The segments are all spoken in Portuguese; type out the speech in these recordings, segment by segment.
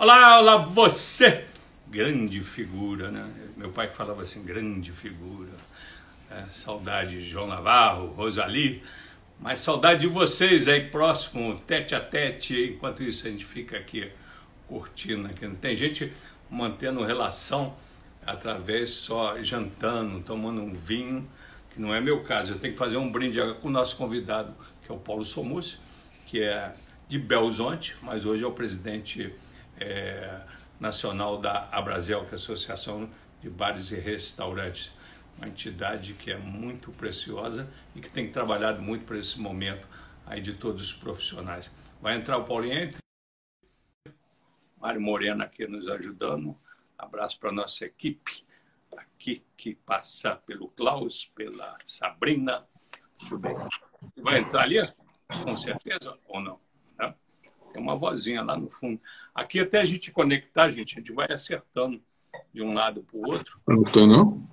Olá, olá você! Grande figura, né? Meu pai falava assim, grande figura. É, saudade de João Navarro, Rosali, mas saudade de vocês aí próximo, tete a tete. Enquanto isso a gente fica aqui curtindo aqui. Tem gente mantendo relação através só jantando, tomando um vinho, que não é meu caso. Eu tenho que fazer um brinde com o nosso convidado, que é o Paulo Somus, que é de Belzonte, mas hoje é o presidente é, nacional da Abrazel, que é a Associação de Bares e Restaurantes. Uma entidade que é muito preciosa e que tem trabalhado muito para esse momento aí de todos os profissionais. Vai entrar o Paulinho, entre. Mário Moreno aqui nos ajudando. Abraço para nossa equipe aqui que passa pelo Klaus, pela Sabrina. Tudo bem. Vai entrar ali? Com certeza ou não? Tem uma vozinha lá no fundo. Aqui até a gente conectar, gente, a gente vai acertando de um lado para o outro. Não estou, não?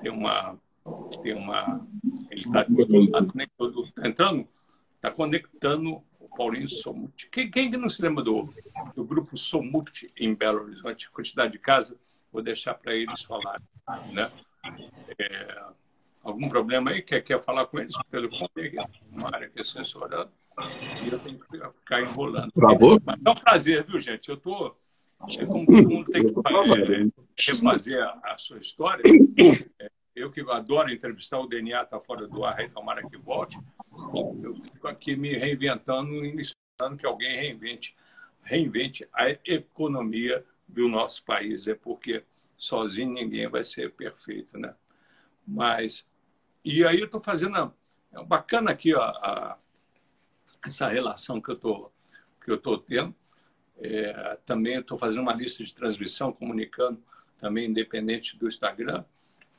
Tem uma. Tem uma. Ele está tá, tá entrando? Está conectando o Paulinho Somut. Quem, quem não se lembra do, do grupo Somut em Belo Horizonte? Quantidade de casa, vou deixar para eles falarem. Né? É, algum problema aí? Quer, quer falar com eles pelo telefone? Uma área que é censurada e eu tenho que ficar enrolando. Travou? Mas é um prazer, viu, gente? Eu tô. Como todo mundo tem que fazer, refazer a, a, sua história. É, eu que adoro entrevistar o DNA, está fora do ar, tomara que volte. Eu fico aqui me reinventando e esperando que alguém reinvente, reinvente a economia do nosso país. É porque sozinho ninguém vai ser perfeito, né? Mas, e aí eu estou fazendo, é bacana aqui ó, a, essa relação que eu tô, que eu estou tendo. É, também estou fazendo uma lista de transmissão, comunicando também independente do Instagram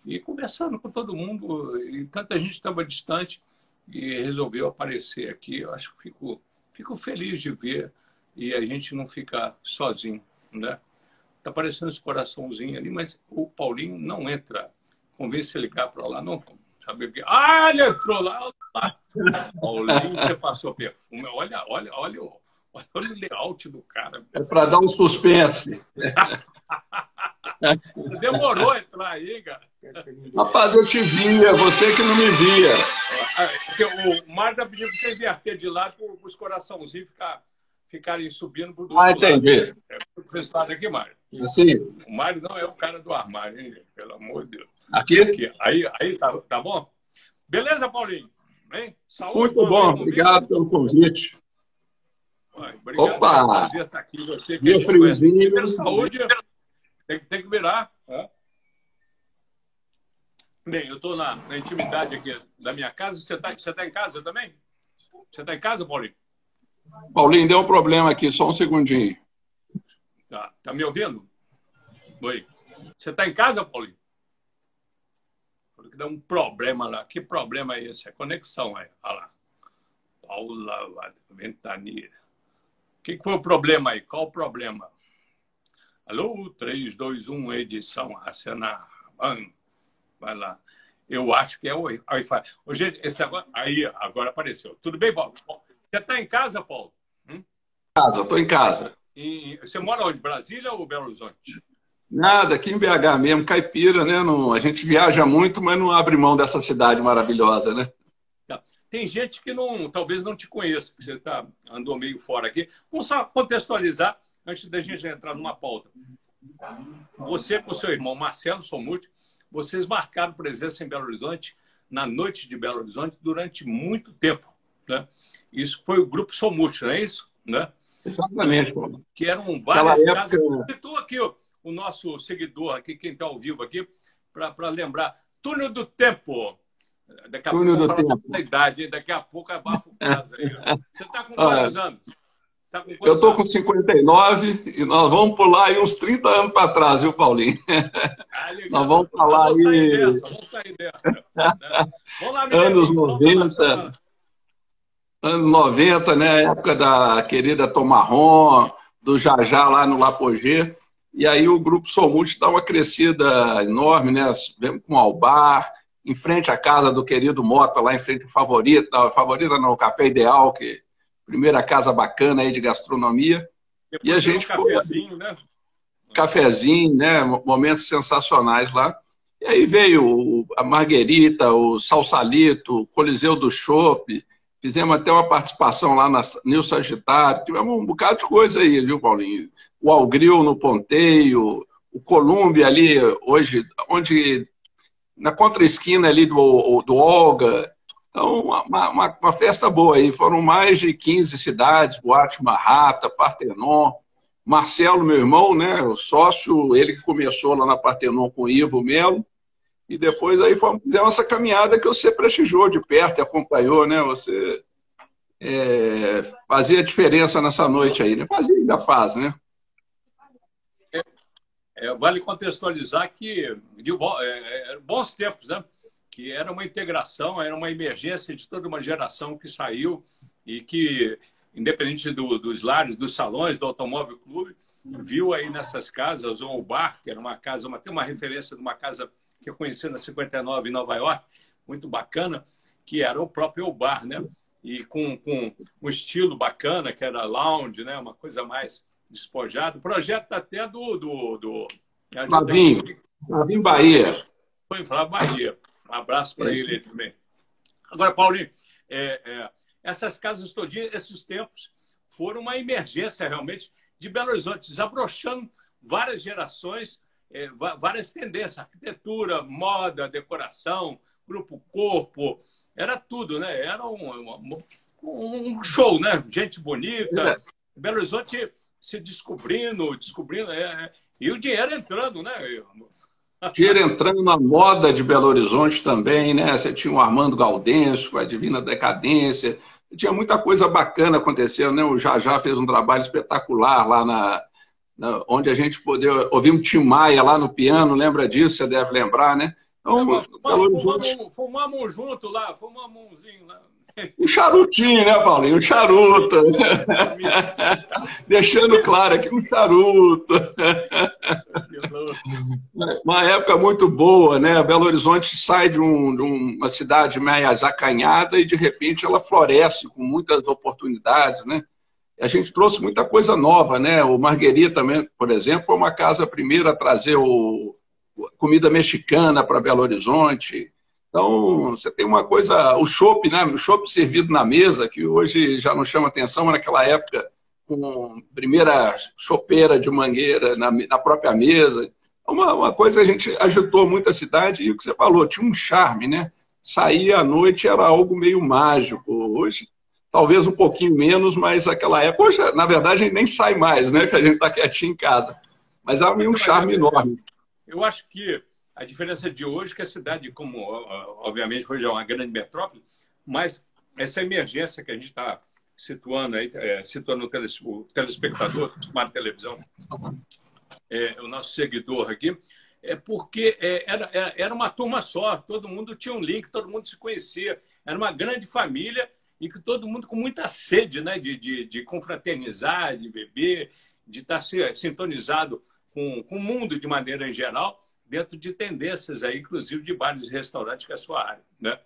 e conversando com todo mundo. E tanta gente estava distante e resolveu aparecer aqui. Eu acho que fico, fico feliz de ver e a gente não ficar sozinho, né? Tá aparecendo esse coraçãozinho ali, mas o Paulinho não entra. Convence a ligar para lá, não Sabe o que? Ah, ele entrou lá. Paulinho, você passou perfume. Olha, olha, olha, olha o layout do cara. É para dar um suspense. Demorou a entrar aí, cara. Rapaz, eu te via, você que não me via. O Mário tá pedindo para você inverter de lado para os coraçãozinhos ficar, ficarem subindo para o Ah, entendi. É, esse lado aqui, Mário. Assim? O Mário não é o cara do armário, hein, gente? Pelo amor de Deus. Aqui? Aqui. Aí, aí tá, tá bom? Beleza, Paulinho? Hein? Saúde, Muito bom, obrigado pelo convite. obrigado, Opa! É um estar aqui. Você Meu friozinho. saúde, tem, tem que virar. Né? Bem, eu estou na, na, intimidade aqui da minha casa. Você está você tá em casa também? Você está em casa, Paulinho? Paulinho, deu um problema aqui, só um segundinho. Tá, tá me ouvindo? Oi. Você está em casa, Paulinho? que dá um problema lá. Que problema é esse? É conexão aí. Olha lá. Paula Ventania. O que, que foi o problema aí? Qual o problema? Alô, 321 edição, acenar. Vai lá. Eu acho que é o Wi-Fi. Hoje, esse agora, aí, agora apareceu. Tudo bem, Paulo? Você está em casa, Paulo? Hum? Casa, estou em casa. E você mora onde? Brasília ou Belo Horizonte? Nada, aqui em BH mesmo, caipira, né? Não, a gente viaja muito, mas não abre mão dessa cidade maravilhosa, né? Tá. Tem gente que não, talvez não te conheça, você tá, andou meio fora aqui. Vamos só contextualizar, antes da gente entrar numa pauta. Você com seu irmão Marcelo Somuti, vocês marcaram presença em Belo Horizonte, na noite de Belo Horizonte, durante muito tempo. Né? Isso foi o Grupo Somuti, não é isso? Né? Exatamente, Paulo. Que eram várias casas. Época... Citou aqui, ó, o nosso seguidor aqui, quem está ao vivo aqui, para lembrar. Túnel do Tempo. Daqui a Túnel pouco do tempo. da idade, daqui a pouco abafa o caso aí. Você está com quantos anos? Tá com eu estou com 59 e nós vamos pular aí uns 30 anos para trás, viu, Paulinho? Ah, nós vamos falar vamos aí. Sair dessa, vamos sair dessa. Né? Vamos lá, anos 90. Anos 90, né? Época da querida Tomarron, do Jajá lá no Lapogê. E aí o grupo Somute dá uma crescida enorme, né? Vemos com o Albar, em frente à casa do querido Mota, lá em frente ao Favorita, Favorita não, Café Ideal, que primeira casa bacana aí de gastronomia. e a gente um foi. Cafezinho, né? Cafezinho, né? Momentos sensacionais lá. E aí veio a Marguerita, o Salsalito, o Coliseu do Chopp, fizemos até uma participação lá na Nil Sagitário, tivemos um bocado de coisa aí, viu, Paulinho? O Algril no Ponteio, o Columbi ali, hoje, onde, na contra-esquina ali do, do Olga. Então, uma, uma, uma, festa boa aí. Foram mais de 15 cidades, Boate Marrata, Partenon. Marcelo, meu irmão, né, o sócio, ele que começou lá na Partenon com o Ivo Melo. E depois aí fomos, fizemos essa caminhada que você prestigiou de perto e acompanhou, né? Você é, fazia diferença nessa noite aí, né? Fazia ainda faz, né? É, vale contextualizar que de é, é, bons tempos, né? Que era uma integração, era uma emergência de toda uma geração que saiu e que, independente do, dos lares, dos salões, do automóvel clube, viu aí nessas casas, ou o bar, que era uma casa, uma, tem uma referência de uma casa que eu conheci na 59 em Nova York, muito bacana, que era o próprio bar, né? E com, com um estilo bacana, que era lounge, né? Uma coisa mais despojada. Projeto até do... do, do Flavinho, Flavinho Bahia. Foi Flávio Bahia. Um abraço para ele também. Agora, Paulinho, é, é, essas casas todinhas, esses tempos, foram uma emergência realmente de Belo Horizonte, desabrochando várias gerações é, várias tendências, arquitetura, moda, decoração, grupo corpo, era tudo, né? Era um, um, um show, né? Gente bonita, é. Belo Horizonte se descobrindo, descobrindo, é, é, e o dinheiro entrando, né? Dinheiro entrando na moda de Belo Horizonte também, né? Você tinha o Armando Gaudêncio, a Divina Decadência, tinha muita coisa bacana acontecendo, né? O Jajá fez um trabalho espetacular lá na, onde a gente poder ouvir um Tim Maia lá no piano, lembra disso? Você deve lembrar, né? Então, fumamos, fumamos, fumamos junto lá, fumamos umzinho lá. Um charutinho, né, Paulinho? Um charuto. Deixando claro aqui, um charuto. Uma época muito boa, né? Belo Horizonte sai de, um, de uma cidade meio acanhada e, de repente, ela floresce com muitas oportunidades, né? A gente trouxe muita coisa nova, né? O Marguerita também, por exemplo, foi uma casa primeira a trazer o, comida mexicana para Belo Horizonte. Então, você tem uma coisa, o chopp, né? O chopp servido na mesa, que hoje já não chama atenção, mas naquela época, com primeira chopeira de mangueira na, na própria mesa. Uma, uma coisa a gente agitou muito a cidade e o que você falou, tinha um charme, né? Sair à noite era algo meio mágico. Hoje talvez um pouquinho menos, mas aquela época, hoje, na verdade, a gente nem sai mais, né? Que a gente está quietinho em casa. Mas há um charme enorme. Eu acho que a diferença de hoje é que a cidade, como obviamente hoje é uma grande metrópole, mas essa emergência que a gente está situando aí, é, situando o telespectador, o smart televisão, é, o nosso seguidor aqui, é porque é, era, era uma turma só, todo mundo tinha um link, todo mundo se conhecia, era uma grande família e que todo mundo com muita sede né, de, de, de confraternizar, de beber, de estar sintonizado com, com o mundo de maneira em geral, dentro de tendências, aí, inclusive de bares e restaurantes, que é a sua área. Né?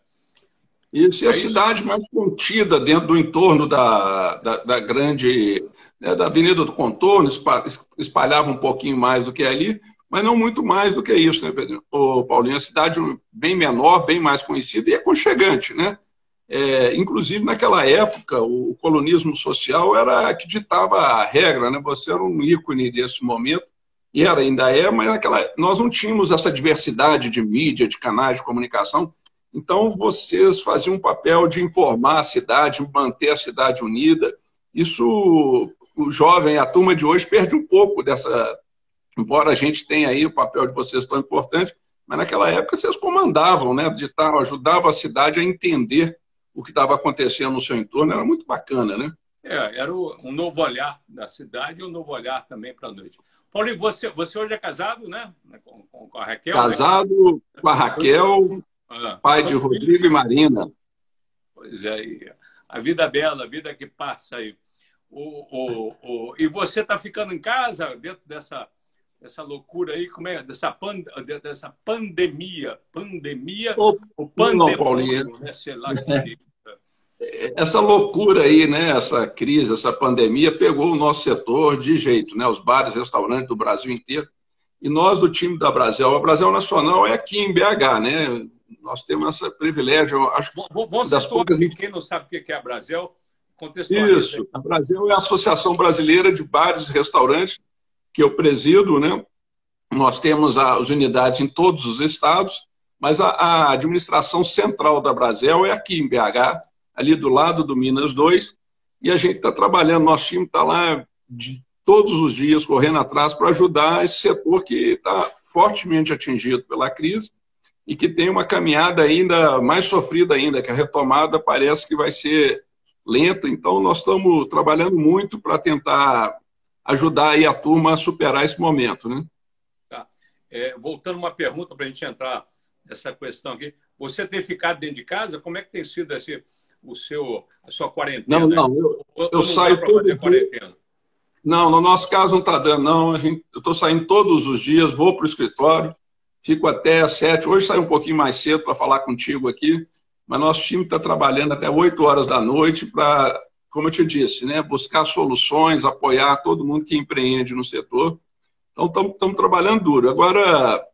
Isso, e a é cidade mais contida dentro do entorno da, da, da grande, né, da Avenida do Contorno, espalhava um pouquinho mais do que ali, mas não muito mais do que isso, né, Pedro? Ô, Paulinho, a cidade bem menor, bem mais conhecida e aconchegante, né? É, inclusive, naquela época, o colonismo social era que ditava a regra, né? Você era um ícone desse momento, e era, ainda é, mas naquela, nós não tínhamos essa diversidade de mídia, de canais de comunicação. Então, vocês faziam um papel de informar a cidade, manter a cidade unida. Isso, o jovem, a turma de hoje, perde um pouco dessa. Embora a gente tenha aí o papel de vocês tão importante, mas naquela época vocês comandavam, né? Ajudavam a cidade a entender o que estava acontecendo no seu entorno era muito bacana, né? É, era um novo olhar da cidade e um novo olhar também para a noite. Paulinho, você, você hoje é casado, né? Com, com, com a Raquel? Né? Casado né? com a Raquel, ah, pai de Rodrigo e Marina. Pois é, a vida bela, a vida que passa aí. O, o, o, e você está ficando em casa dentro dessa, dessa loucura aí, como é? Dessa, pand, dessa pandemia. Pandemia, o pandemônio, né? Sei lá que essa loucura aí, né, essa crise, essa pandemia, pegou o nosso setor de jeito, né, os bares e restaurantes do Brasil inteiro. E nós, do time da Brasil, a Brasil Nacional é aqui em BH, né? Nós temos esse privilégio, acho que. Vamos das poucas... quem não sabe o que é a Brasil, Isso, a Brasil é a Associação Brasileira de Bares e Restaurantes, que eu presido, né? Nós temos as unidades em todos os estados, mas a, a administração central da Brasil é aqui em BH, ali do lado do Minas 2, e a gente está trabalhando, nosso time está lá de, todos os dias correndo atrás para ajudar esse setor que está fortemente atingido pela crise e que tem uma caminhada ainda mais sofrida ainda, que a retomada parece que vai ser lenta, então nós estamos trabalhando muito para tentar ajudar aí a turma a superar esse momento, né? Tá. É, voltando uma pergunta para a gente entrar nessa questão aqui, você tem ficado dentro de casa? Como é que tem sido esse o seu, a sua quarentena? Não, não, eu, eu não saio todo dia. Quarentena? Não, no nosso caso não está dando, não. Gente, eu estou saindo todos os dias, vou para o escritório, fico até às sete. Hoje saio um pouquinho mais cedo para falar contigo aqui, mas nosso time está trabalhando até oito horas da noite para, como eu te disse, né, buscar soluções, apoiar todo mundo que empreende no setor. Então, estamos trabalhando duro. Agora,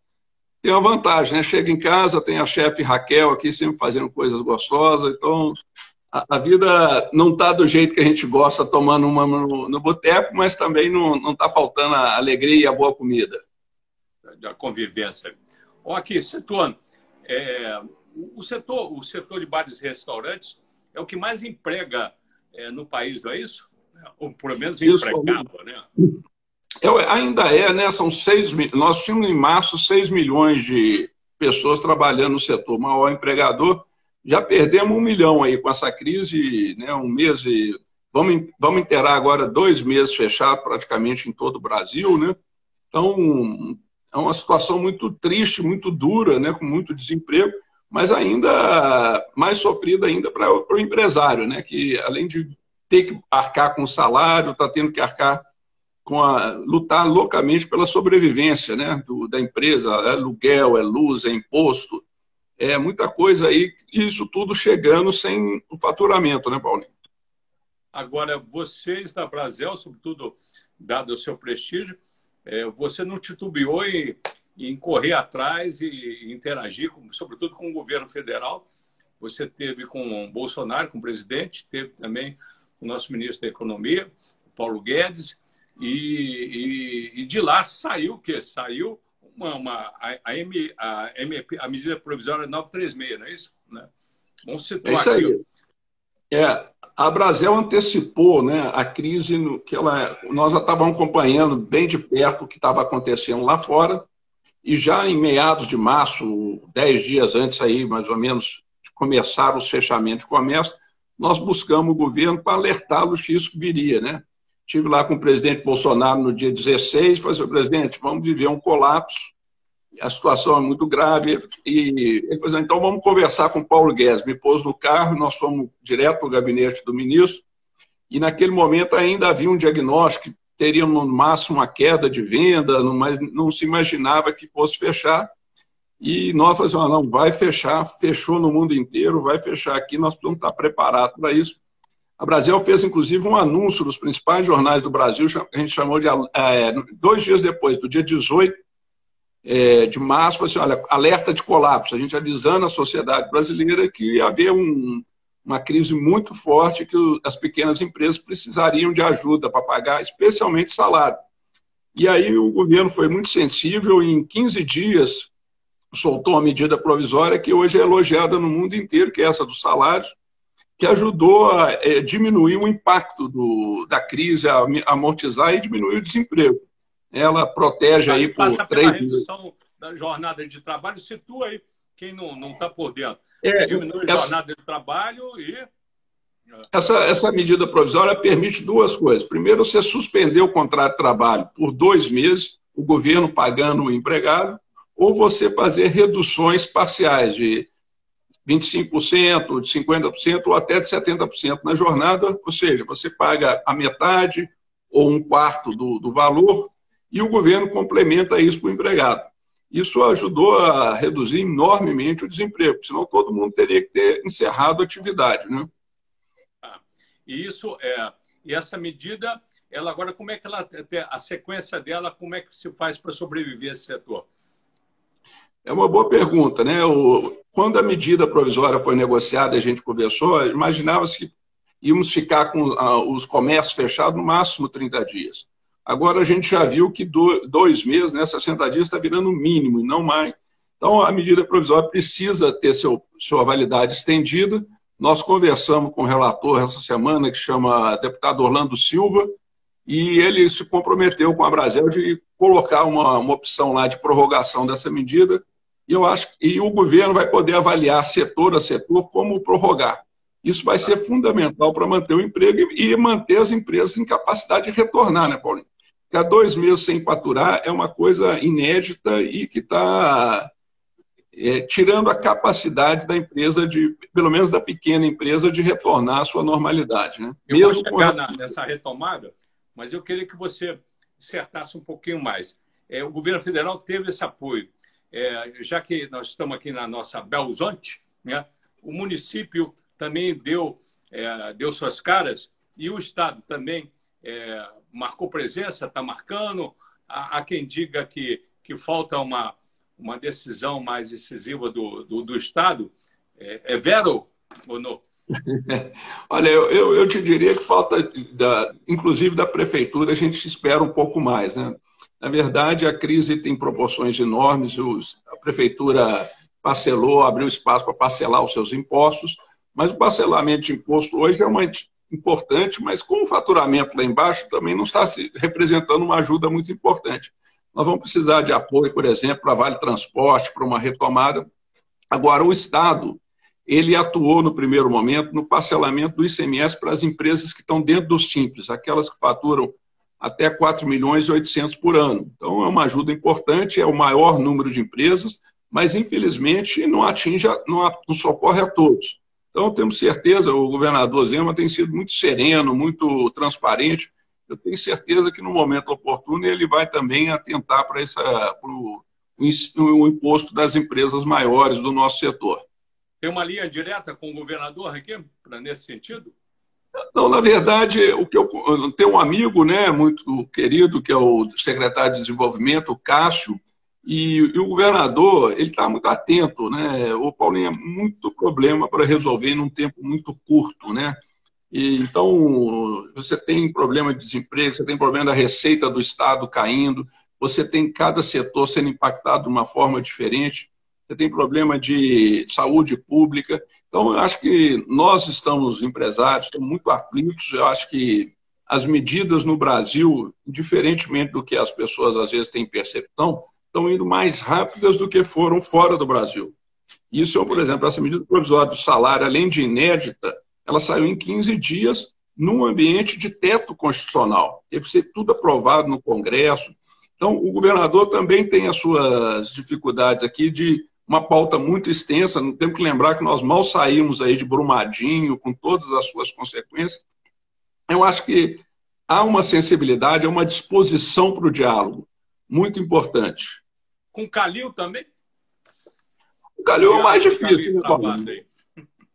tem uma vantagem, né? Chega em casa, tem a chefe Raquel aqui sempre fazendo coisas gostosas, então a, a vida não está do jeito que a gente gosta tomando uma no, no boteco, mas também não está faltando a alegria e a boa comida. Da convivência. Ó, aqui, Setuano, é, o, setor, o setor de bares e restaurantes é o que mais emprega é, no país, não é isso? Ou pelo menos empregava, né? Ainda é, né? São seis Nós tínhamos em março 6 milhões de pessoas trabalhando no setor, maior empregador. Já perdemos um milhão aí com essa crise, né? Um mês e. Vamos, vamos inteirar agora dois meses fechado praticamente em todo o Brasil, né? Então, é uma situação muito triste, muito dura, né? Com muito desemprego, mas ainda mais sofrida ainda para o empresário, né? Que além de ter que arcar com o salário, está tendo que arcar com a, lutar loucamente pela sobrevivência né, do, da empresa, é aluguel, é luz, é imposto, é muita coisa aí, isso tudo chegando sem o faturamento, né, Paulinho? Agora, vocês da Brasil, sobretudo dado o seu prestígio, é, você não titubeou em, em correr atrás e interagir, com, sobretudo com o governo federal. Você teve com o Bolsonaro, com o presidente, teve também o nosso ministro da Economia, Paulo Guedes, e, e, e de lá saiu o quê? Saiu uma, uma, a, a, M, a, MP, a medida provisória 936, não é isso? Né? Vamos situar é isso aí. Aqui. É, a Brasil antecipou né, a crise no, que ela, nós já estávamos acompanhando bem de perto o que estava acontecendo lá fora, e já em meados de março, dez dias antes aí, mais ou menos, de começar os fechamentos de comércio, nós buscamos o governo para alertá-los que isso viria, né? Estive lá com o presidente Bolsonaro no dia 16, falei assim, presidente, vamos viver um colapso, a situação é muito grave. E ele falou assim, então vamos conversar com o Paulo Guedes. Me pôs no carro, nós fomos direto para o gabinete do ministro, e naquele momento ainda havia um diagnóstico que teria no máximo uma queda de venda, mas não se imaginava que fosse fechar. E nós falamos assim, não, vai fechar, fechou no mundo inteiro, vai fechar aqui, nós precisamos estar preparados para isso. A Brasil fez, inclusive, um anúncio nos principais jornais do Brasil, a gente chamou de. É, dois dias depois, do dia 18 é, de março, falou assim: olha, alerta de colapso. A gente avisando a sociedade brasileira que ia haver um, uma crise muito forte, que as pequenas empresas precisariam de ajuda para pagar, especialmente salário. E aí o governo foi muito sensível e em 15 dias soltou uma medida provisória que hoje é elogiada no mundo inteiro, que é essa dos salários, que ajudou a é, diminuir o impacto do, da crise, a, amortizar e diminuir o desemprego. Ela protege aí, por passa três pela redução da jornada de trabalho, situa aí quem não está por dentro. É, Diminui a jornada de trabalho e essa, essa medida provisória permite duas coisas. Primeiro, você suspender o contrato de trabalho por dois meses, o governo pagando o empregado, ou você fazer reduções parciais de 25%, de 50% ou até de 70% na jornada, ou seja, você paga a metade ou um quarto do, do valor e o governo complementa isso para o empregado. Isso ajudou a reduzir enormemente o desemprego, senão todo mundo teria que ter encerrado a atividade. Né? E isso é, e essa medida, ela agora como é que ela a sequência dela, como é que se faz para sobreviver esse setor? É uma boa pergunta, né? O, quando a medida provisória foi negociada, a gente conversou, imaginava-se que íamos ficar com uh, os comércios fechados no máximo 30 dias. Agora a gente já viu que do, dois meses, né, 60 dias, está virando o mínimo e não mais. Então a medida provisória precisa ter seu, sua validade estendida. Nós conversamos com o relator essa semana, que chama deputado Orlando Silva, e ele se comprometeu com a Brasil de colocar uma, uma opção lá de prorrogação dessa medida. E eu acho e o governo vai poder avaliar setor a setor como prorrogar. Isso vai ser fundamental para manter o emprego e manter as empresas em capacidade de retornar, né, Paulinho? Ficar dois meses sem faturar é uma coisa inédita e que está é, tirando a capacidade da empresa, de, pelo menos da pequena empresa, de retornar à sua normalidade. Né? Eu Mesmo vou chegar na, nessa retomada, mas eu queria que você dissertasse um pouquinho mais. É, o governo federal teve esse apoio. É, já que nós estamos aqui na nossa Belzonte, né, o município também deu, é, deu suas caras e o Estado também é, marcou presença, está marcando. Há, há, quem diga que, que falta uma, uma decisão mais decisiva do, do, do Estado. É, é vero ou não? Olha, eu, eu te diria que falta, da, inclusive da prefeitura, a gente espera um pouco mais. Né? Na verdade, a crise tem proporções enormes, a prefeitura parcelou, abriu espaço para parcelar os seus impostos, mas o parcelamento de imposto hoje é uma importante, mas com o faturamento lá embaixo também não está se representando uma ajuda muito importante. Nós vamos precisar de apoio, por exemplo, para Vale Transporte, para uma retomada. Agora, o Estado, ele atuou no primeiro momento no parcelamento do ICMS para as empresas que estão dentro do Simples, aquelas que faturam até 4 milhões e 800 por ano. Então, é uma ajuda importante, é o maior número de empresas, mas, infelizmente, não atinge, não, não socorre a todos. Então, temos certeza, o governador Zema tem sido muito sereno, muito transparente. Eu tenho certeza que no momento oportuno ele vai também atentar para, o, o imposto das empresas maiores do nosso setor. Tem uma linha direta com o governador aqui, nesse sentido? Não, na verdade, o que eu, eu tenho um amigo, né, muito querido, que é o secretário de Desenvolvimento, o Cássio, e, e, o governador, ele está muito atento, né? O Paulinho é muito problema para resolver num tempo muito curto, né? E, então, você tem problema de desemprego, você tem problema da receita do Estado caindo, você tem cada setor sendo impactado de uma forma diferente, você tem problema de saúde pública. Então, eu acho que nós estamos, empresários, estamos muito aflitos. Eu acho que as medidas no Brasil, diferentemente do que as pessoas às vezes têm percepção, estão indo mais rápidas do que foram fora do Brasil. Isso, por exemplo, essa medida provisória do salário, além de inédita, ela saiu em 15 dias num ambiente de teto constitucional. Teve que ser tudo aprovado no Congresso. Então, o governador também tem as suas dificuldades aqui de uma pauta muito extensa. Não temos que lembrar que nós mal saímos aí de Brumadinho, com todas as suas consequências. Eu acho que há uma sensibilidade, há uma disposição para o diálogo muito importante com Calil também? O Calil é o mais difícil. Né,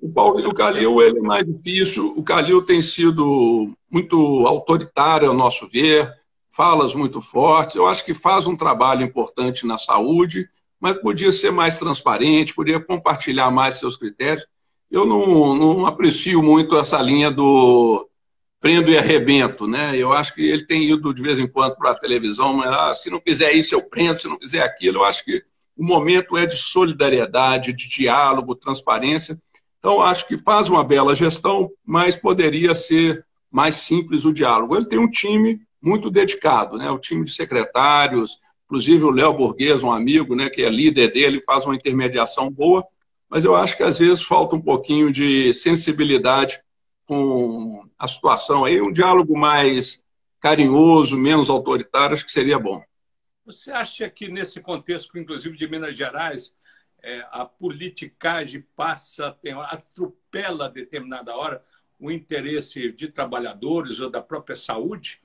o, Paulo, o Calil ele é mais difícil. O Calil tem sido muito autoritário, ao nosso ver, falas muito fortes. Eu acho que faz um trabalho importante na saúde, mas podia ser mais transparente, podia compartilhar mais seus critérios. Eu não, não aprecio muito essa linha do prendo e arrebento, né? Eu acho que ele tem ido de vez em quando para a televisão, mas ah, se não fizer isso eu prendo, se não fizer aquilo, eu acho que o momento é de solidariedade, de diálogo, transparência. Então, acho que faz uma bela gestão, mas poderia ser mais simples o diálogo. Ele tem um time muito dedicado, né? O time de secretários, inclusive o Léo Borges, um amigo, né, que é líder dele, faz uma intermediação boa, mas eu acho que às vezes falta um pouquinho de sensibilidade com a situação aí, um diálogo mais carinhoso, menos autoritário, acho que seria bom. Você acha que nesse contexto, inclusive de Minas Gerais, é, a politicagem passa, tem, atropela a determinada hora o interesse de trabalhadores ou da própria saúde?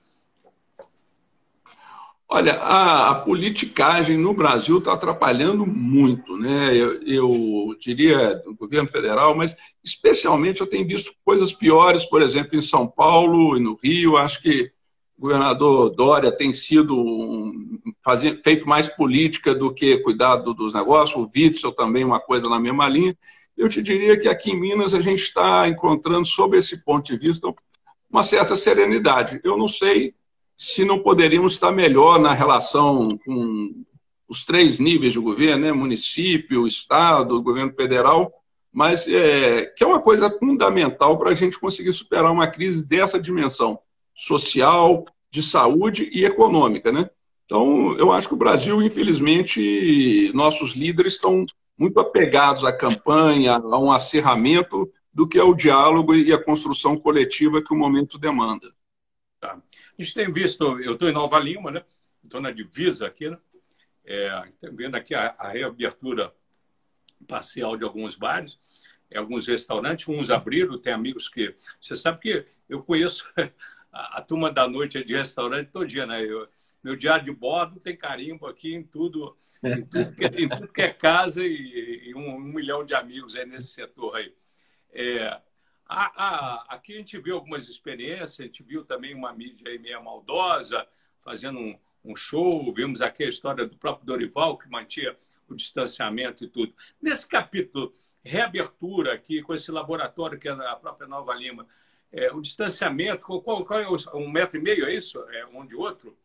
Olha, a, a politicagem no Brasil está atrapalhando muito, né? Eu, eu diria do governo federal, mas especialmente eu tenho visto coisas piores, por exemplo, em São Paulo e no Rio. Acho que o governador Dória tem sido um, fazer, feito mais política do que cuidado dos negócios. O Witzel também uma coisa na mesma linha. Eu te diria que aqui em Minas a gente está encontrando, sob esse ponto de vista, uma certa serenidade. Eu não sei se não poderíamos estar melhor na relação com os três níveis de governo, né? município, estado, governo federal, mas é, que é uma coisa fundamental para a gente conseguir superar uma crise dessa dimensão social, de saúde e econômica. Né? Então, eu acho que o Brasil, infelizmente, nossos líderes estão muito apegados à campanha, a um acerramento, do que ao diálogo e à construção coletiva que o momento demanda. A gente tem visto, eu estou em Nova Lima, né? Estou na divisa aqui, né? É, vendo aqui a, a, reabertura parcial de alguns bares, é, alguns restaurantes, uns abriram, tem amigos que. Você sabe que eu conheço a, a turma da noite de restaurante todo dia, né? Eu, meu diário de bordo tem carimbo aqui em tudo, em tudo, que, em tudo que é casa e, e um, um, milhão de amigos aí nesse setor aí. É, aqui a gente viu algumas experiências, a gente viu também uma mídia aí meio maldosa, fazendo um, um show, vimos aqui a história do próprio Dorival, que mantinha o distanciamento e tudo. Nesse capítulo, reabertura aqui, com esse laboratório que é a própria Nova Lima, é, o distanciamento, qual, qual é o, um metro e meio, é isso? É um de outro?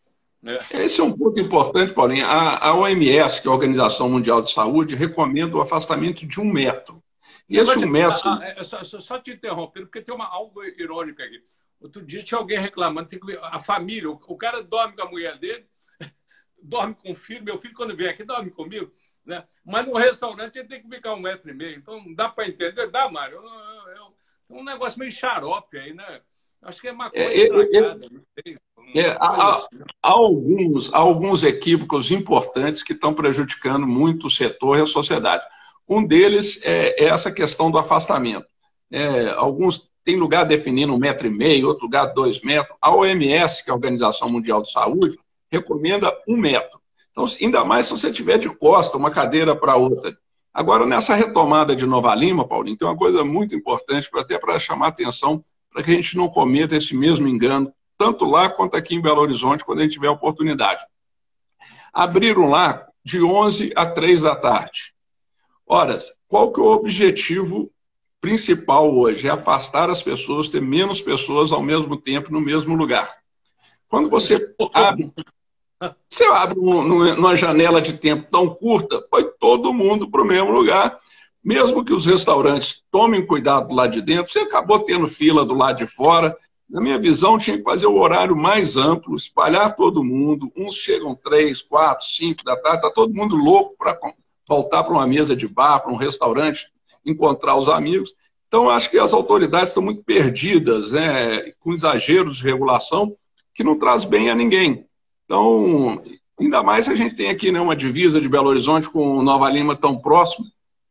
É. Esse é um ponto importante, Paulinho. A, a OMS, que é a Organização Mundial de Saúde, recomenda o afastamento de um metro. E esse um metro. A, a, só, só, te interromper, porque tem uma, algo irônico aqui. Outro dia tinha alguém reclamando, tem que, a família, o, o, cara dorme com a mulher dele, dorme com o filho, meu filho, quando vem aqui, dorme comigo, né? mas no restaurante ele tem que ficar um metro e meio. Então, dá para entender? Dá, Mário. É, é, um negócio meio xarope aí, né? Acho que é uma coisa é, estragada, é, não sei. É, há, há, alguns, há alguns equívocos importantes que estão prejudicando muito o setor e a sociedade. Um deles é, é essa questão do afastamento. É, alguns têm lugar definindo um metro e meio, outro lugar dois metros. A OMS, que é a Organização Mundial de Saúde, recomenda um metro. Então, ainda mais se você tiver de costa, uma cadeira para outra. Agora, nessa retomada de Nova Lima, Paulinho, tem uma coisa muito importante, até para chamar atenção, para que a gente não cometa esse mesmo engano tanto lá quanto aqui em Belo Horizonte, quando a gente tiver oportunidade. Abriram lá de 11 a 3 da tarde. Ora, qual que é o objetivo principal hoje? É afastar as pessoas, ter menos pessoas ao mesmo tempo no mesmo lugar. Quando você abre, você abre numa janela de tempo tão curta, vai todo mundo para o mesmo lugar. Mesmo que os restaurantes tomem cuidado do lado de dentro, você acabou tendo fila do lado de fora, na minha visão, tinha que fazer o horário mais amplo, espalhar todo mundo. Uns chegam três, quatro, cinco da tarde, está todo mundo louco para voltar para uma mesa de bar, para um restaurante, encontrar os amigos. Então, acho que as autoridades estão muito perdidas, né, com exageros de regulação, que não traz bem a ninguém. Então, ainda mais se a gente tem aqui né, uma divisa de Belo Horizonte com Nova Lima tão próximo.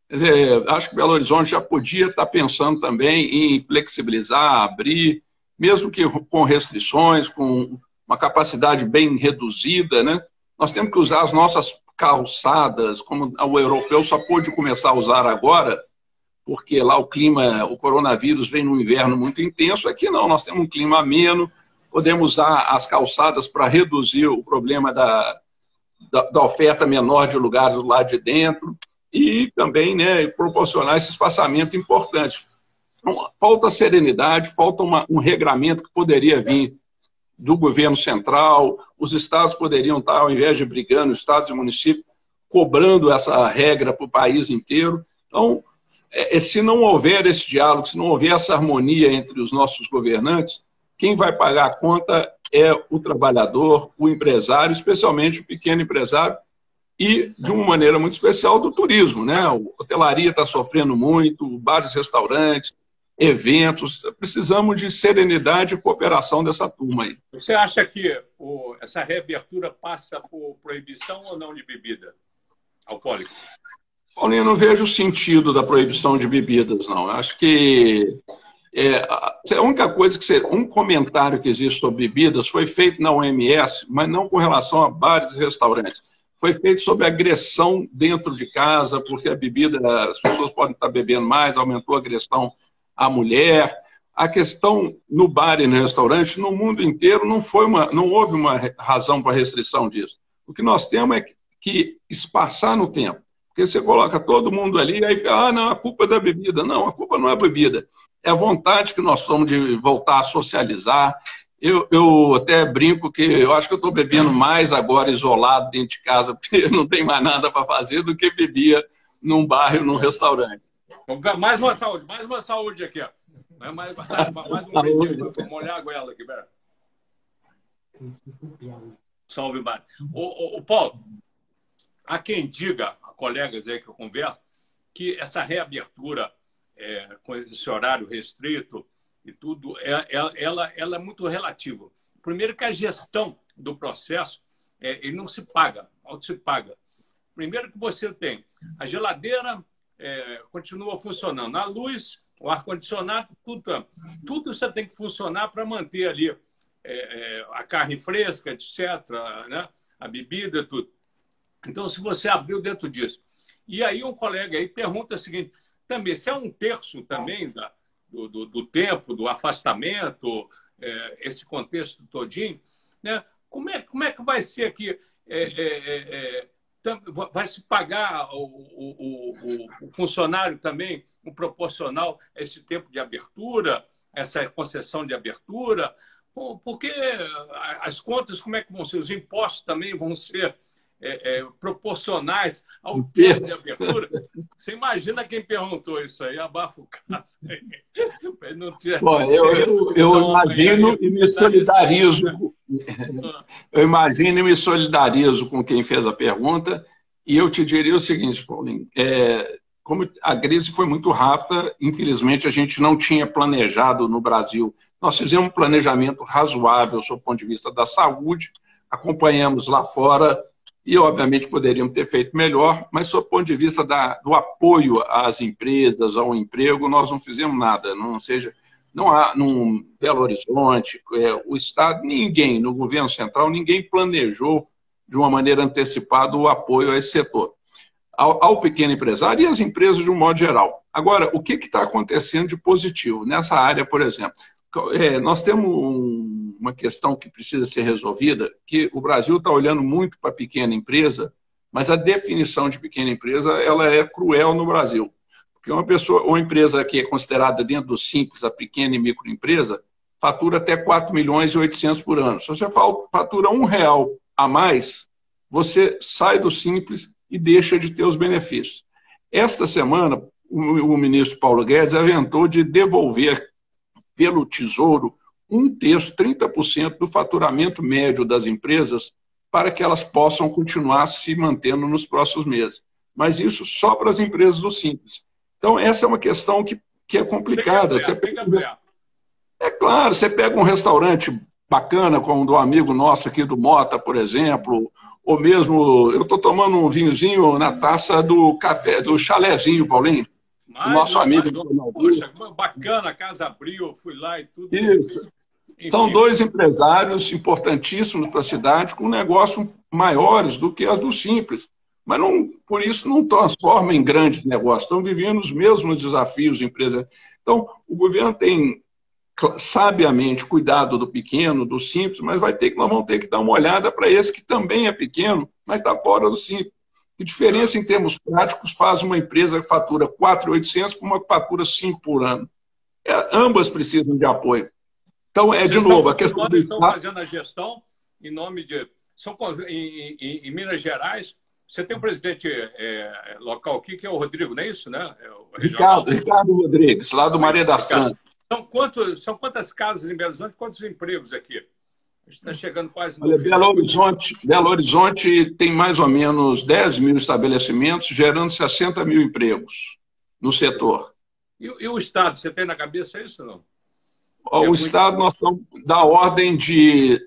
Quer dizer, acho que Belo Horizonte já podia estar pensando também em flexibilizar, abrir, mesmo que com restrições, com uma capacidade bem reduzida, né? Nós temos que usar as nossas calçadas, como o europeu só pôde começar a usar agora, porque lá o clima, o coronavírus vem no inverno muito intenso. Aqui não, nós temos um clima ameno, podemos usar as calçadas para reduzir o problema da, da, da, oferta menor de lugares lado de dentro e também né, proporcionar esse espaçamento importante. Então, falta serenidade, falta uma, um regramento que poderia vir do governo central, os estados poderiam estar, ao invés de brigando, estados e municípios, cobrando essa regra para o país inteiro. Então, é, é, se não houver esse diálogo, se não houver essa harmonia entre os nossos governantes, quem vai pagar a conta é o trabalhador, o empresário, especialmente o pequeno empresário, e, de uma maneira muito especial, do turismo. Né? A hotelaria está sofrendo muito, bares e restaurantes, eventos. Precisamos de serenidade e cooperação dessa turma aí. Você acha que o, essa reabertura passa por proibição ou não de bebida alcoólica? Paulinho, não vejo o sentido da proibição de bebidas, não. Acho que É, a única coisa que você, um comentário que existe sobre bebidas foi feito na OMS, mas não com relação a bares e restaurantes. Foi feito sobre agressão dentro de casa, porque a bebida, as pessoas podem estar bebendo mais, aumentou a agressão à mulher. A questão no bar e no restaurante, no mundo inteiro, não, foi uma, não houve uma razão para restrição disso. O que nós temos é que espaçar no tempo. Porque você coloca todo mundo ali, aí fica, ah, não, a culpa é da bebida. Não, a culpa não é a bebida. É a vontade que nós somos de voltar a socializar. Eu, eu até brinco que eu acho que eu estou bebendo mais agora isolado dentro de casa, porque não tem mais nada para fazer do que bebia num bairro, num restaurante. Mais uma saúde, mais uma saúde aqui, ó. Mais, mais, mais um para molhar a goela aqui, pera. Salve, Mário. O, o, o Paulo, há quem diga, colegas aí que eu converso, que essa reabertura é, com esse horário restrito e tudo, é, é, ela, ela é muito relativa. Primeiro que a gestão do processo, é, ele não se paga, auto se paga. Primeiro que você tem a geladeira é, continua funcionando, a luz, o ar-condicionado, tudo, tudo você tem que funcionar para manter ali é, é, a carne fresca, etc., né? a bebida, tudo. Então, se você abriu dentro disso. E aí um colega aí pergunta o seguinte, também, se é um terço também da, do, do, do tempo, do afastamento, é, esse contexto todinho, né? como, é, como é que vai ser aqui? É, é, é vai se pagar o, o, o, o, funcionário também o proporcional a esse tempo de abertura, essa concessão de abertura? Porque as contas, como é que vão ser? Os impostos também vão ser é, é, proporcionais ao tempo de abertura. Você imagina quem perguntou isso aí, abafa o caso. Não tinha Bom, eu, eu, eu imagino e me solidarizo. Eu imagino e me solidarizo com quem fez a pergunta. E eu te diria o seguinte, Paulinho. É, como a crise foi muito rápida, infelizmente a gente não tinha planejado no Brasil. Nós fizemos um planejamento razoável sob o ponto de vista da saúde, acompanhamos lá fora e, obviamente, poderíamos ter feito melhor, mas, do ponto de vista da, do apoio às empresas, ao emprego, nós não fizemos nada. Não seja, não há, num Belo Horizonte, é, o Estado, ninguém, no governo central, ninguém planejou de uma maneira antecipada o apoio a esse setor, ao, ao pequeno empresário e às empresas de um modo geral. Agora, o que está acontecendo de positivo nessa área, por exemplo? É, nós temos um, uma questão que precisa ser resolvida, que o Brasil está olhando muito para a pequena empresa, mas a definição de pequena empresa ela é cruel no Brasil. Porque uma pessoa, uma empresa que é considerada dentro do simples, a pequena e microempresa, fatura até 4 milhões e 800 por ano. Se você fatura um real a mais, você sai do simples e deixa de ter os benefícios. Esta semana, o ministro Paulo Guedes aventou de devolver pelo Tesouro um terço, 30% do faturamento médio das empresas para que elas possam continuar se mantendo nos próximos meses. Mas isso só para as empresas do Simples. Então, essa é uma questão que, que é complicada. Você pega um... É claro, você pega um restaurante bacana, como do amigo nosso aqui do Mota, por exemplo, ou mesmo, eu estou tomando um vinhozinho na taça do café, do chalézinho, Paulinho. O nosso amigo. Mas, poxa, bacana, a casa abriu, fui lá e tudo. Isso. Enfim. São dois empresários importantíssimos para a cidade, com negócios maiores do que as do Simples. Mas não, por isso não transforma em grandes negócios. Estão vivendo os mesmos desafios de empresa. Então, o governo tem sabiamente cuidado do pequeno, do simples, mas vai ter que nós vamos ter que dar uma olhada para esse que também é pequeno, mas está fora do simples. Que diferença em termos práticos faz uma empresa que fatura 4.800 para uma que fatura 5 por ano? É, ambas precisam de apoio. Então, é de novo, a questão do estão fazendo a gestão em nome de. São, em, em, em Minas Gerais, você tem um presidente é, local aqui, que é o Rodrigo, não é isso, né? É Ricardo, Ricardo Rodrigues, lá do Maria da Santa. São, quantos, são quantas casas em Belo Horizonte, quantos empregos aqui? Está chegando quase Olha, Belo Horizonte, Belo Horizonte tem mais ou menos 10 mil estabelecimentos, gerando 60 mil empregos no setor. E, e o Estado, você tem na cabeça isso ou não? O é Estado, muito... nós estamos da ordem de.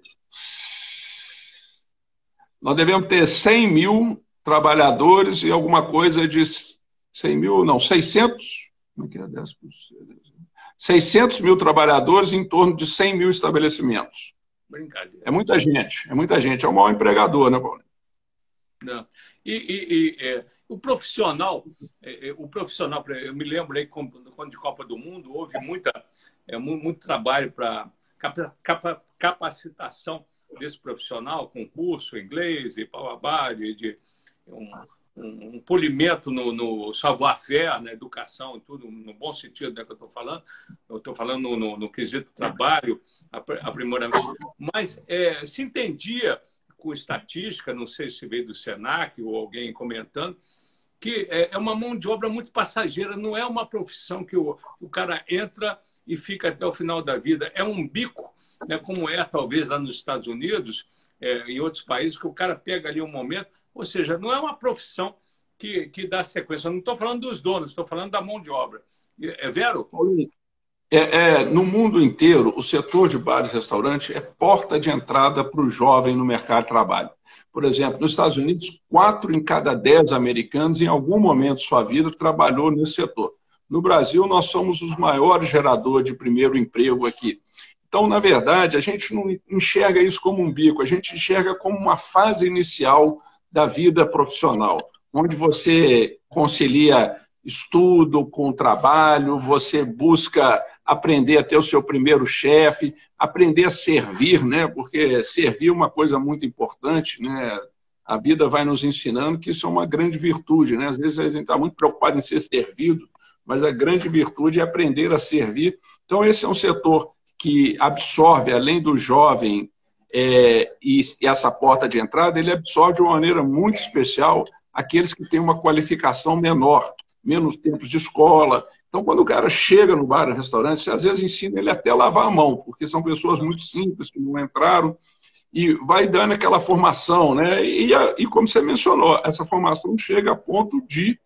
Nós devemos ter 100 mil trabalhadores e alguma coisa de 100 mil, não, 600, Como é que é 10%? 600 mil trabalhadores em torno de 100 mil estabelecimentos. Brincadeira. É muita gente, é muita gente. É o maior empregador, né, Paulo? Não. E, e, e é, o profissional, é, é o profissional, eu me lembro aí quando de Copa do Mundo houve muita, é, muito trabalho para capa, capacitação desse profissional, concurso inglês e pau de, de um, um, polimento no, no savoir-faire, na educação e tudo, no bom sentido né, que eu estou falando. Eu estou falando no, no, no, quesito trabalho, aprimoramento. Mas é, se entendia com estatística, não sei se veio do Senac ou alguém comentando, que é, é uma mão de obra muito passageira, não é uma profissão que o, o cara entra e fica até o final da vida. É um bico, né, como é talvez lá nos Estados Unidos, é, em outros países, que o cara pega ali um momento, ou seja, não é uma profissão que, que dá sequência. Eu não estou falando dos donos, estou falando da mão de obra. É vero? É, é, no mundo inteiro, o setor de bares e restaurantes é porta de entrada para o jovem no mercado de trabalho. Por exemplo, nos Estados Unidos, quatro em cada dez americanos, em algum momento de sua vida, trabalhou nesse setor. No Brasil, nós somos os maiores geradores de primeiro emprego aqui. Então, na verdade, a gente não enxerga isso como um bico, a gente enxerga como uma fase inicial da vida profissional, onde você concilia estudo com trabalho, você busca aprender a ter o seu primeiro chefe, aprender a servir, né? Porque servir é uma coisa muito importante, né? A vida vai nos ensinando que isso é uma grande virtude, né? Às vezes a gente está muito preocupado em ser servido, mas a grande virtude é aprender a servir. Então esse é um setor que absorve, além do jovem é, e, essa porta de entrada, ele absorve de uma maneira muito especial aqueles que têm uma qualificação menor, menos tempos de escola, então, quando o cara chega no bar, no restaurante, você às vezes ensina ele até lavar a mão, porque são pessoas muito simples que não entraram e vai dando aquela formação, né? E, e como você mencionou, essa formação chega a ponto de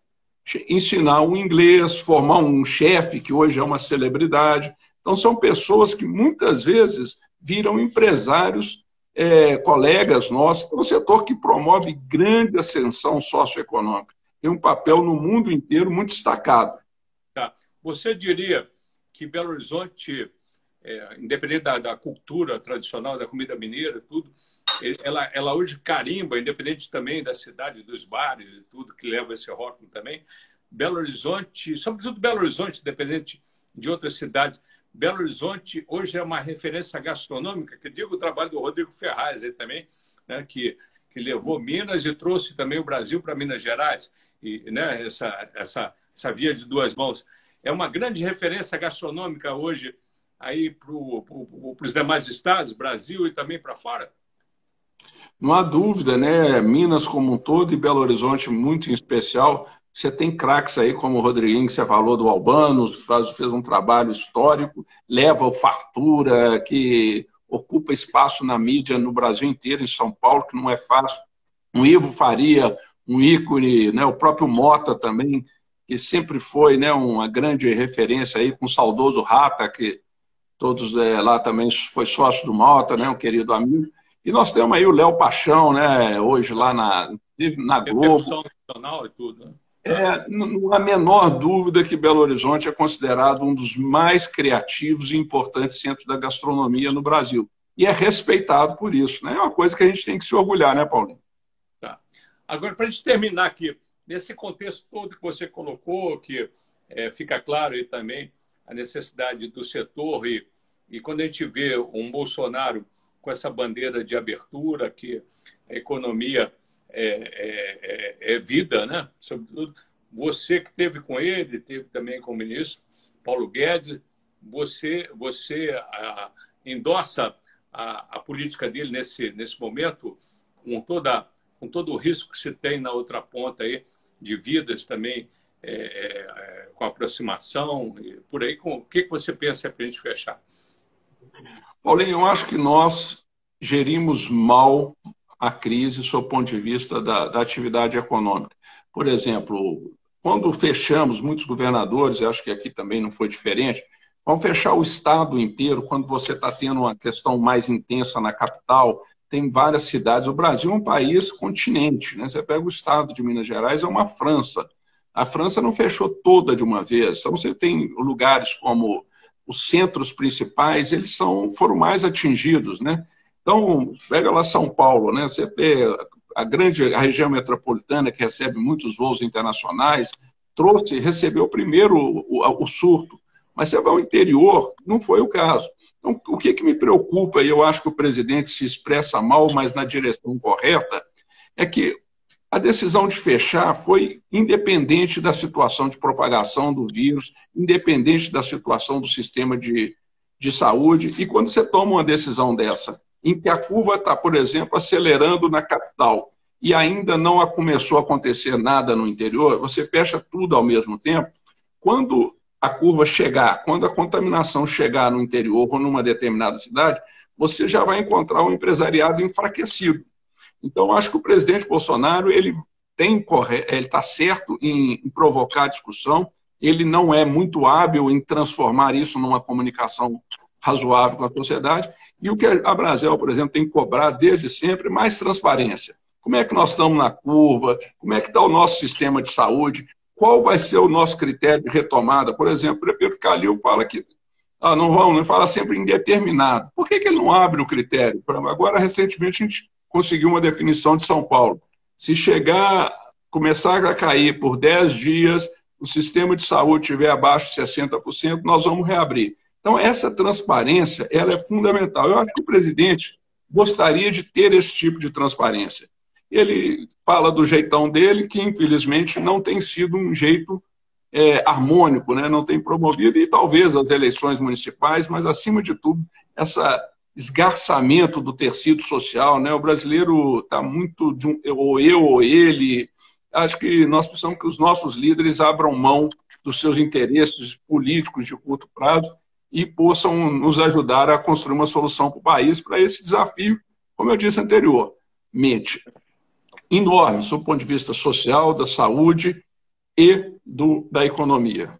ensinar um inglês, formar um chefe que hoje é uma celebridade. Então, são pessoas que muitas vezes viram empresários, é, colegas nossos. Então, é um setor que promove grande ascensão socioeconômica. Tem um papel no mundo inteiro muito destacado. Tá. Você diria que Belo Horizonte, é, independente da, da, cultura tradicional, da comida mineira, tudo, ela, ela hoje carimba, independente também da cidade, dos bares e tudo que leva esse rótulo também. Belo Horizonte, sobretudo Belo Horizonte, independente de outras cidades, Belo Horizonte hoje é uma referência gastronômica, que digo o trabalho do Rodrigo Ferraz aí também, né, que, que levou Minas e trouxe também o Brasil para Minas Gerais. E né, essa, essa essa via de duas mãos, é uma grande referência gastronômica hoje aí para os demais estados, Brasil e também para fora? Não há dúvida, né? Minas como um todo e Belo Horizonte muito em especial. Você tem craques aí como o Rodriguinho, que você falou do Albano, faz, fez um trabalho histórico, leva o Fartura, que ocupa espaço na mídia no Brasil inteiro, em São Paulo, que não é fácil. Um Ivo Faria, um ícone, né? o próprio Mota também, que sempre foi né, uma grande referência aí com o saudoso Rata, que todos é, lá também foi sócio do Mota, né, um querido amigo. E nós temos aí o Léo Paixão, né, hoje lá na, na Globo. E tudo, né? É, não há a menor dúvida que Belo Horizonte é considerado um dos mais criativos e importantes centros da gastronomia no Brasil. E é respeitado por isso. Né? É uma coisa que a gente tem que se orgulhar, né, Paulinho? Tá. Agora, para a gente terminar aqui, nesse contexto todo que você colocou, que é, fica claro aí também a necessidade do setor e, e quando a gente vê um Bolsonaro com essa bandeira de abertura, que a economia é, é, é, é vida, né? Sobretudo você que teve com ele, teve também com o ministro Paulo Guedes, você, você a, endossa a, a política dele nesse, nesse momento com toda com todo o risco que se tem na outra ponta aí de vidas também é, é, com aproximação, e por aí, com, o que, que você pensa para a gente fechar? Paulinho, eu acho que nós gerimos mal a crise sob o ponto de vista da, da atividade econômica. Por exemplo, quando fechamos, muitos governadores, acho que aqui também não foi diferente, vão fechar o estado inteiro quando você está tendo uma questão mais intensa na capital, tem várias cidades. O Brasil é um país continente. Né? Você pega o estado de Minas Gerais, é uma França. A França não fechou toda de uma vez. Então, você tem lugares como os centros principais, eles são, foram mais atingidos, né? Então, pega lá São Paulo, né? Você a grande a região metropolitana, que recebe muitos voos internacionais, trouxe, recebeu primeiro o, o surto. Mas você vai ao interior, não foi o caso. Então, o que, que me preocupa, e eu acho que o presidente se expressa mal, mas na direção correta, é que a decisão de fechar foi independente da situação de propagação do vírus, independente da situação do sistema de, de saúde. E quando você toma uma decisão dessa, em que a curva está, por exemplo, acelerando na capital e ainda não começou a acontecer nada no interior, você fecha tudo ao mesmo tempo. Quando a curva chegar, quando a contaminação chegar no interior ou numa determinada cidade, você já vai encontrar um empresariado enfraquecido. Então, acho que o presidente Bolsonaro ele tem ele está certo em, em provocar discussão. Ele não é muito hábil em transformar isso numa comunicação razoável com a sociedade. E o que a Brasil, por exemplo, tem que cobrar desde sempre mais transparência. Como é que nós estamos na curva? Como é que está o nosso sistema de saúde? Qual vai ser o nosso critério de retomada? Por exemplo, o prefeito Calil fala que ah, não vão, ele fala sempre indeterminado. Por que, que ele não abre o critério? Agora, recentemente, a gente conseguiu uma definição de São Paulo. Se chegar, começar a cair por 10 dias, o sistema de saúde estiver abaixo de 60%, nós vamos reabrir. Então, essa transparência ela é fundamental. Eu acho que o presidente gostaria de ter esse tipo de transparência ele fala do jeitão dele, que infelizmente não tem sido um jeito é, harmônico, né? não tem promovido, e talvez as eleições municipais, mas acima de tudo, esse esgarçamento do tecido social. Né? O brasileiro está muito de um, ou eu ou ele. Acho que nós precisamos que os nossos líderes abram mão dos seus interesses políticos de curto prazo e possam nos ajudar a construir uma solução para o país, para esse desafio, como eu disse anteriormente, enorme, do ponto de vista social, da saúde e do, da economia.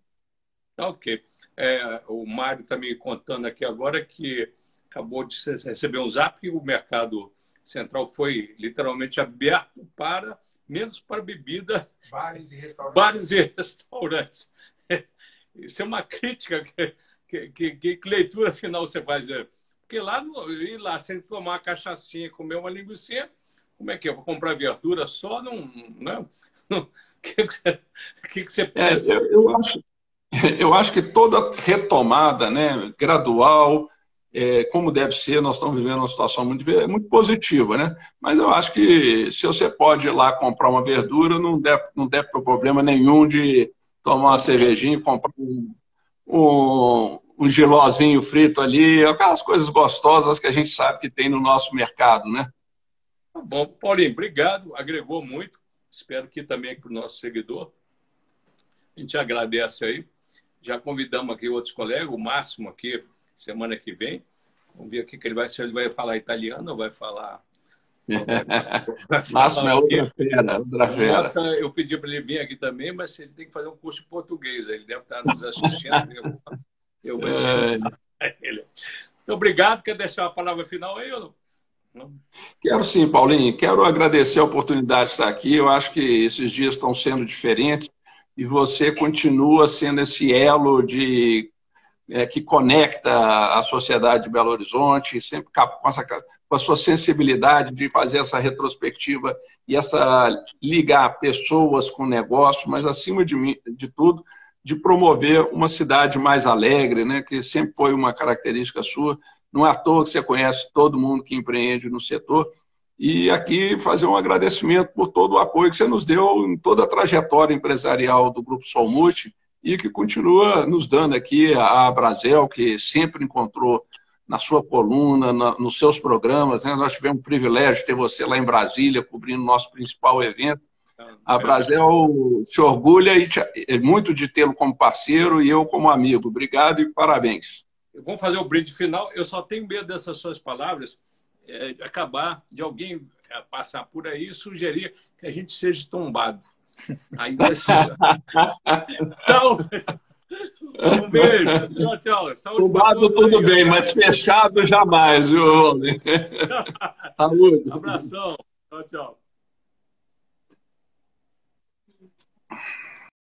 Tá ok. É, o Mário está me contando aqui agora que acabou de receber um zap e o mercado central foi literalmente aberto para, menos para bebida, bares e restaurantes. Bares e restaurantes. Isso é uma crítica. Que, que, que, que leitura final você faz? Porque lá, ir lá sem tomar uma cachaçinha, comer uma linguiça, como é que é? Vou comprar verdura só? Não, não, não. O que, você, que, que você pensa? É, eu, eu, acho, eu acho que toda retomada né, gradual, é, como deve ser, nós estamos vivendo uma situação muito, muito positiva, né? Mas eu acho que se você pode ir lá comprar uma verdura, não deve, não deve ter problema nenhum de tomar uma cervejinha, comprar um, um, um gilózinho frito ali, aquelas coisas gostosas que a gente sabe que tem no nosso mercado, né? Tá bom. Paulinho, obrigado. Agregou muito. Espero que também para o nosso seguidor. A gente agradece aí. Já convidamos aqui outros colegas, o Máximo aqui, semana que vem. Vamos ver aqui que ele vai, se ele vai falar italiano ou vai falar. Máximo é outra fera, outra fera. Eu pedi para ele vir aqui também, mas ele tem que fazer um curso de português. Ele deve estar nos assistindo. eu, vou é... Muito obrigado. Quer deixar a palavra final aí ou não? Quero sim, Paulinho. Quero agradecer a oportunidade de estar aqui. Eu acho que esses dias estão sendo diferentes e você continua sendo esse elo de é, que conecta a sociedade de Belo Horizonte, sempre com, essa, com a sua sensibilidade de fazer essa retrospectiva e essa ligar pessoas com negócio, mas acima de, de tudo, de promover uma cidade mais alegre, né, que sempre foi uma característica sua. Não é à toa que você conhece todo mundo que empreende no setor. E aqui fazer um agradecimento por todo o apoio que você nos deu em toda a trajetória empresarial do Grupo Solmute e que continua nos dando aqui a Brasel, que sempre encontrou na sua coluna, na, nos seus programas. Né? Nós tivemos o privilégio de ter você lá em Brasília, cobrindo o nosso principal evento. A Brasel se orgulha muito de tê-lo como parceiro e eu como amigo. Obrigado e parabéns. Vamos fazer o brinde final. Eu só tenho medo dessas suas palavras é, de acabar, de alguém é, passar por aí e sugerir que a gente seja tombado. Ainda é então, um beijo. Tchau, tchau. Saúde Cubado tudo aí, bem, galera. mas fechado jamais, viu, homem? Saúde. Abração. Tchau, tchau.